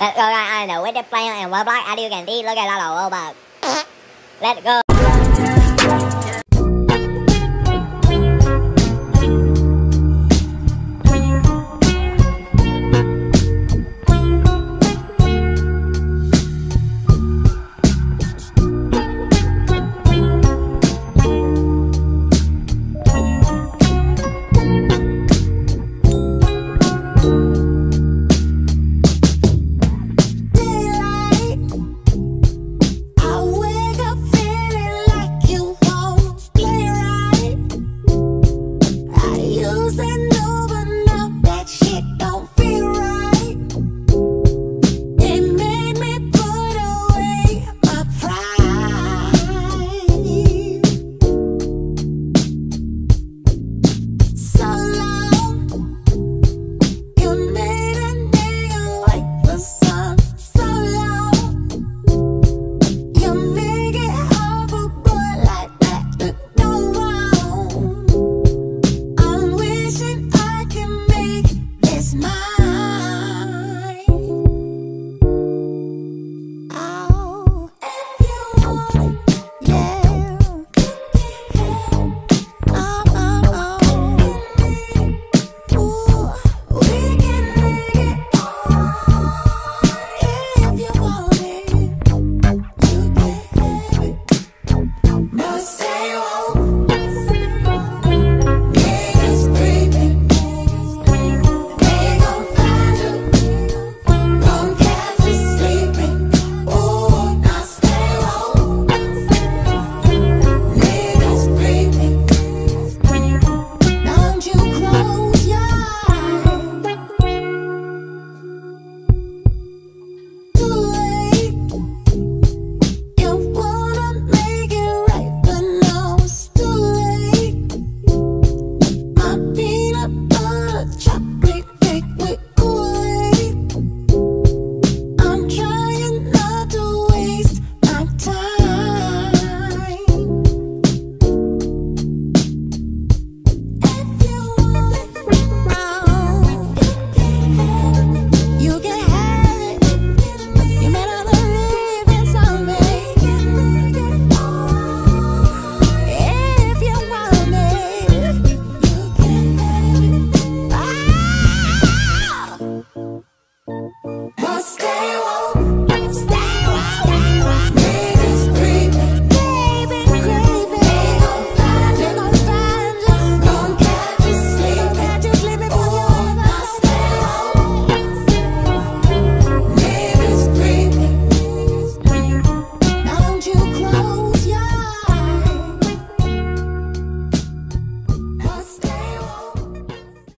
Let's go guys, I know with the plan and well black as you can see, look at that bug. Let's go. Must